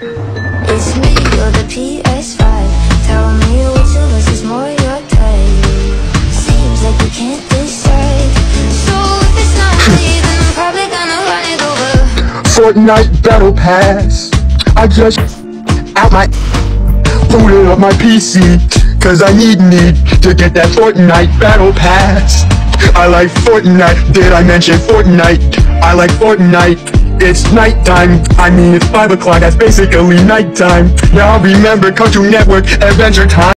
It's me, you're the PS5 Tell me which of us is more your type Seems like you can't decide So if it's not me, then I'm probably gonna run it over Fortnite Battle Pass. I just out my booted up my PC. Cause I need need to get that Fortnite Battle Pass. I like Fortnite. Did I mention Fortnite? I like Fortnite. It's nighttime. I mean, it's 5 o'clock. That's basically nighttime. Now remember Cartoon Network Adventure Time.